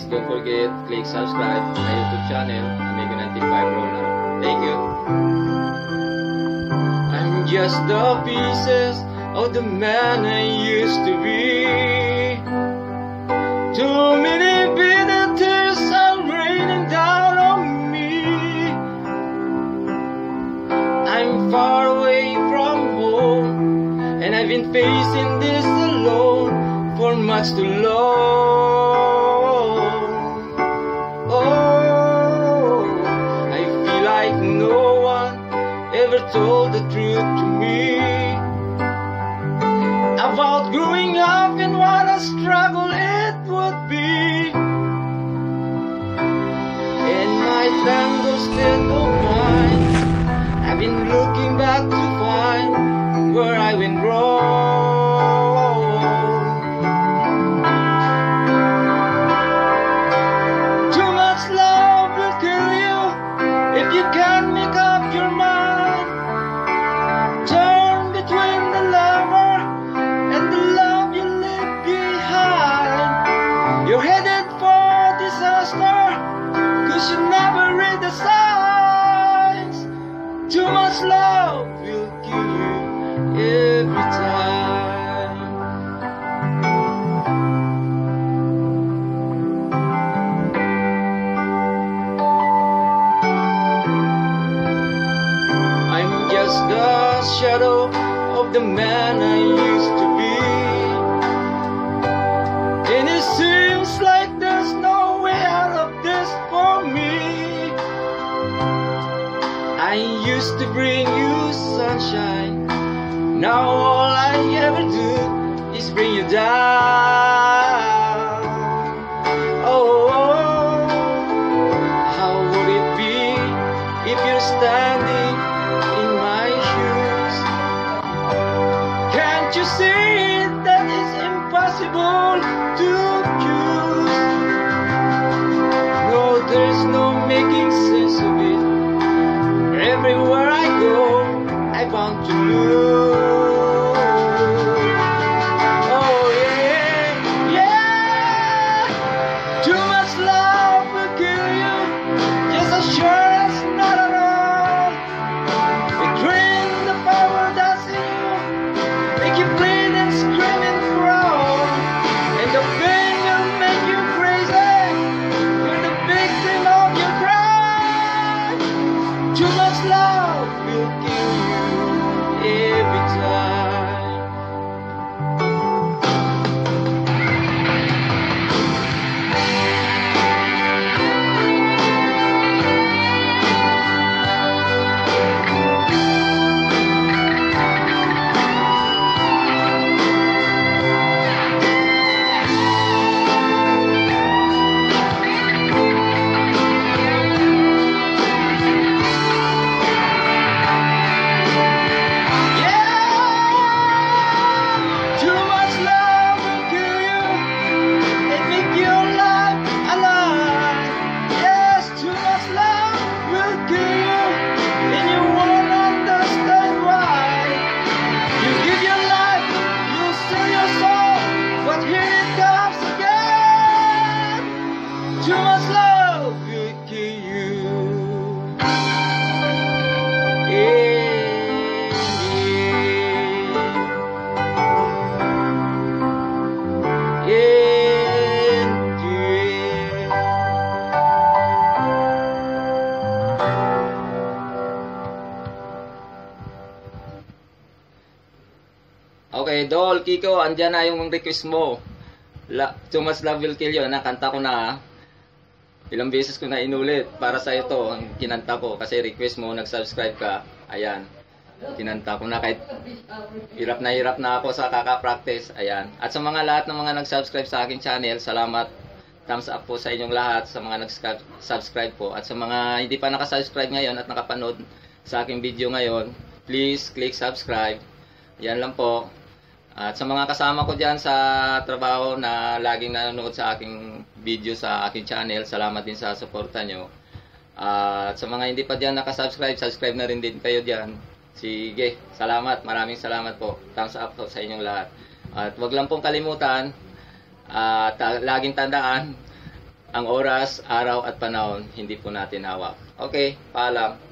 don't forget, click subscribe to my YouTube channel, Amigo 95 Ronald. Thank you. I'm just the pieces of the man I used to be. Too many bitter tears are raining down on me. I'm far away from home, and I've been facing this alone for much too long. Truth to me about growing up and what a struggle it would be. In my tangled state of mind, I've been looking Love will kill you every time. I'm just the shadow of the man I used to I used to bring you sunshine. Now all I ever do is bring you down. Oh, how would it be if you're standing in my shoes? Can't you see that it's impossible to choose? No, there's no making love will kill you Okay, Dol, Kiko, andyan na yung request mo. La, much love will kill you. Nakanta ko na. Ilang beses ko na inulit para sa ito ang kinanta ko kasi request mo nag-subscribe ka. Ayan. Kinanta ko na kahit hirap na hirap na ako sa kaka-practice. Ayan. At sa mga lahat ng mga nag-subscribe sa akin channel, salamat. Thumbs up po sa inyong lahat sa mga nag-subscribe po. At sa mga hindi pa nakasubscribe ngayon at nakapanood sa aking video ngayon, please click subscribe. Yan lang po. At sa mga kasama ko dyan sa trabaho na laging nanonood sa aking video sa aking channel, salamat din sa suporta nyo. At sa mga hindi pa dyan nakasubscribe, subscribe na rin din kayo dyan. Sige, salamat. Maraming salamat po. Thumbs up po sa inyong lahat. At wag lang pong kalimutan, at ah, laging tandaan, ang oras, araw at panahon, hindi po natin hawak. Okay, paalam.